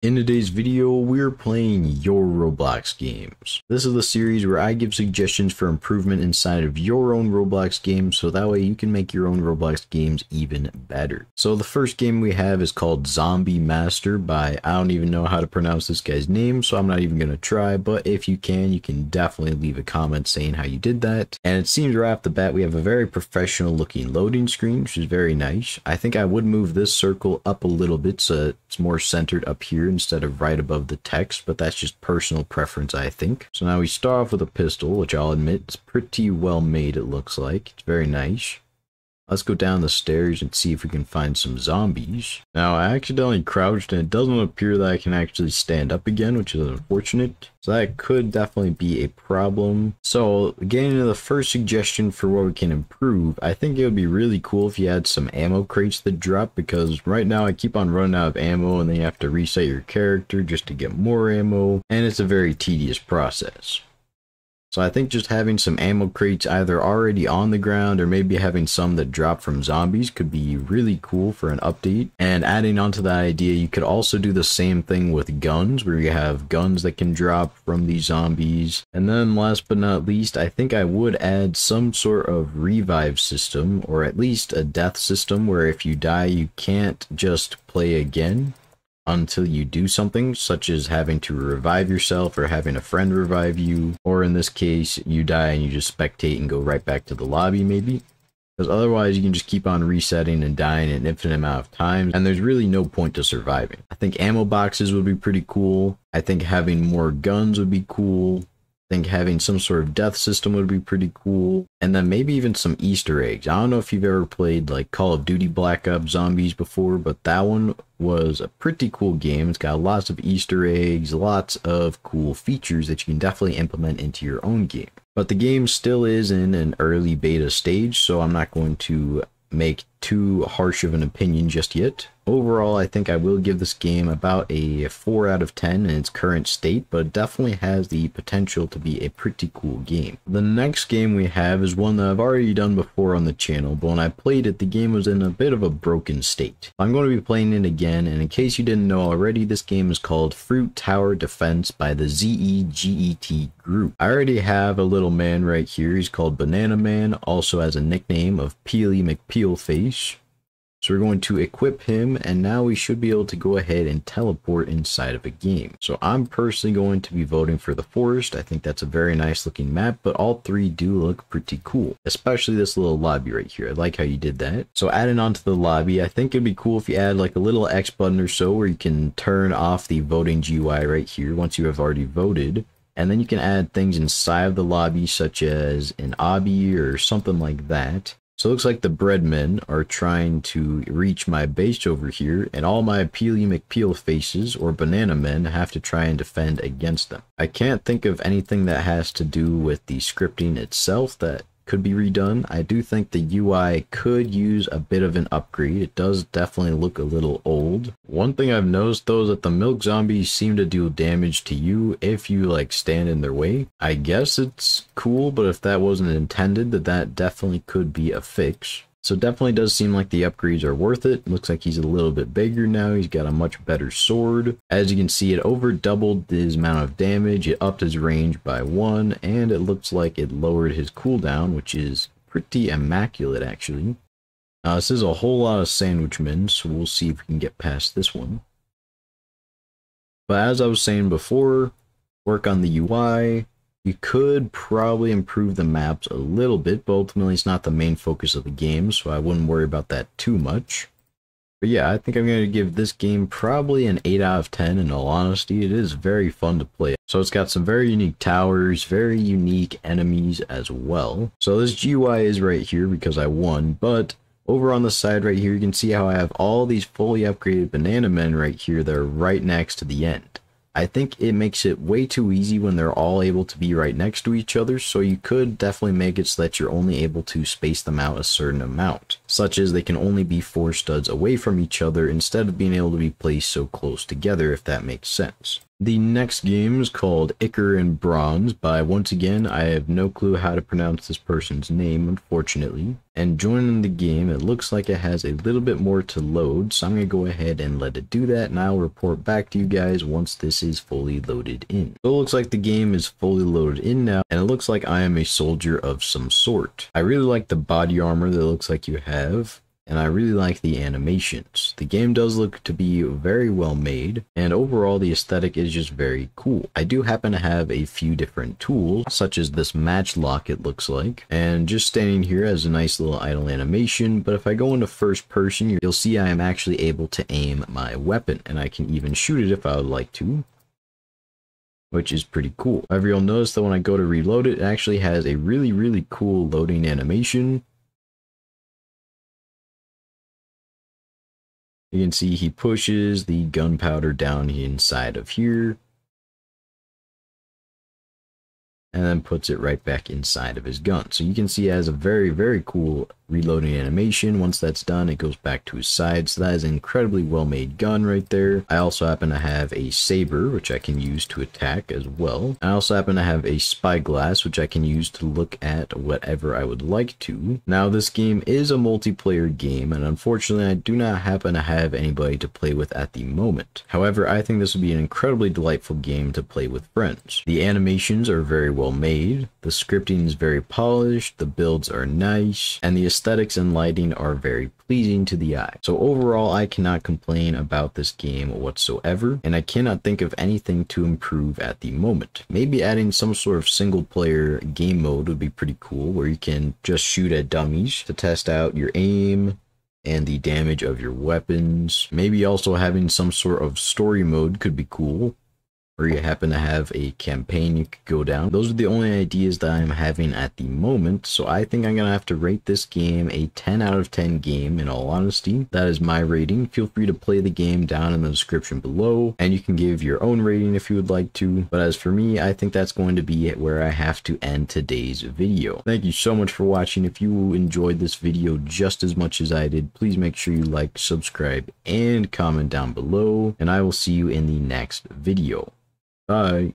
In today's video, we're playing your Roblox games. This is the series where I give suggestions for improvement inside of your own Roblox games so that way you can make your own Roblox games even better. So the first game we have is called Zombie Master by, I don't even know how to pronounce this guy's name, so I'm not even going to try, but if you can, you can definitely leave a comment saying how you did that. And it seems right off the bat we have a very professional looking loading screen, which is very nice. I think I would move this circle up a little bit so it's more centered up here instead of right above the text, but that's just personal preference, I think. So now we start off with a pistol, which I'll admit is pretty well made, it looks like. It's very nice. Let's go down the stairs and see if we can find some zombies. Now, I accidentally crouched and it doesn't appear that I can actually stand up again, which is unfortunate. So that could definitely be a problem. So getting to the first suggestion for what we can improve, I think it would be really cool if you had some ammo crates that drop because right now I keep on running out of ammo and then you have to reset your character just to get more ammo and it's a very tedious process. So I think just having some ammo crates either already on the ground or maybe having some that drop from zombies could be really cool for an update. And adding on to that idea, you could also do the same thing with guns where you have guns that can drop from these zombies. And then last but not least, I think I would add some sort of revive system or at least a death system where if you die, you can't just play again until you do something, such as having to revive yourself or having a friend revive you, or in this case, you die and you just spectate and go right back to the lobby, maybe. Because otherwise, you can just keep on resetting and dying an infinite amount of times, and there's really no point to surviving. I think ammo boxes would be pretty cool. I think having more guns would be cool think having some sort of death system would be pretty cool. And then maybe even some Easter eggs. I don't know if you've ever played like Call of Duty Black Ops Zombies before, but that one was a pretty cool game. It's got lots of Easter eggs, lots of cool features that you can definitely implement into your own game. But the game still is in an early beta stage, so I'm not going to make too harsh of an opinion just yet. Overall, I think I will give this game about a 4 out of 10 in its current state, but it definitely has the potential to be a pretty cool game. The next game we have is one that I've already done before on the channel, but when I played it, the game was in a bit of a broken state. I'm going to be playing it again, and in case you didn't know already, this game is called Fruit Tower Defense by the ZEGET group. I already have a little man right here, he's called Banana Man, also has a nickname of Peely So we're going to equip him and now we should be able to go ahead and teleport inside of a game. So I'm personally going to be voting for the forest. I think that's a very nice looking map, but all three do look pretty cool, especially this little lobby right here. I like how you did that. So adding on to the lobby, I think it'd be cool if you add like a little X button or so where you can turn off the voting GUI right here once you have already voted. And then you can add things inside of the lobby such as an obby or something like that. So it looks like the breadmen are trying to reach my base over here, and all my Peely McPeel faces or banana men have to try and defend against them. I can't think of anything that has to do with the scripting itself that could be redone. I do think the UI could use a bit of an upgrade. It does definitely look a little old. One thing I've noticed though is that the milk zombies seem to deal damage to you if you like stand in their way. I guess it's cool, but if that wasn't intended, that that definitely could be a fix. So definitely does seem like the upgrades are worth it. Looks like he's a little bit bigger now. He's got a much better sword. As you can see, it over doubled his amount of damage. It upped his range by one, and it looks like it lowered his cooldown, which is pretty immaculate actually. Uh, this is a whole lot of sandwichmen, so we'll see if we can get past this one. But as I was saying before, work on the UI, you could probably improve the maps a little bit, but ultimately it's not the main focus of the game, so I wouldn't worry about that too much. But yeah, I think I'm going to give this game probably an 8 out of 10 in all honesty. It is very fun to play. So it's got some very unique towers, very unique enemies as well. So this GUI is right here because I won, but over on the side right here, you can see how I have all these fully upgraded banana men right here that are right next to the end. I think it makes it way too easy when they're all able to be right next to each other, so you could definitely make it so that you're only able to space them out a certain amount, such as they can only be four studs away from each other instead of being able to be placed so close together, if that makes sense. The next game is called Ichor and Bronze by, once again, I have no clue how to pronounce this person's name, unfortunately. And joining the game, it looks like it has a little bit more to load, so I'm going to go ahead and let it do that, and I'll report back to you guys once this is fully loaded in. So it looks like the game is fully loaded in now, and it looks like I am a soldier of some sort. I really like the body armor that looks like you have and I really like the animations. The game does look to be very well made, and overall the aesthetic is just very cool. I do happen to have a few different tools, such as this match lock it looks like, and just standing here as a nice little idle animation, but if I go into first person, you'll see I am actually able to aim my weapon, and I can even shoot it if I would like to which is pretty cool. However, you'll notice that when I go to reload it, it actually has a really, really cool loading animation You can see he pushes the gunpowder down inside of here. And then puts it right back inside of his gun. So you can see it has a very, very cool reloading animation. Once that's done, it goes back to his side. So that is an incredibly well made gun right there. I also happen to have a saber, which I can use to attack as well. I also happen to have a spyglass, which I can use to look at whatever I would like to. Now, this game is a multiplayer game, and unfortunately, I do not happen to have anybody to play with at the moment. However, I think this would be an incredibly delightful game to play with friends. The animations are very well made, the scripting is very polished, the builds are nice, and the aesthetics and lighting are very pleasing to the eye. So overall, I cannot complain about this game whatsoever, and I cannot think of anything to improve at the moment. Maybe adding some sort of single player game mode would be pretty cool, where you can just shoot at dummies to test out your aim, and the damage of your weapons. Maybe also having some sort of story mode could be cool, or you happen to have a campaign you could go down. Those are the only ideas that I'm having at the moment, so I think I'm gonna have to rate this game a 10 out of 10 game in all honesty. That is my rating. Feel free to play the game down in the description below, and you can give your own rating if you would like to. But as for me, I think that's going to be where I have to end today's video. Thank you so much for watching. If you enjoyed this video just as much as I did, please make sure you like, subscribe, and comment down below, and I will see you in the next video. Bye.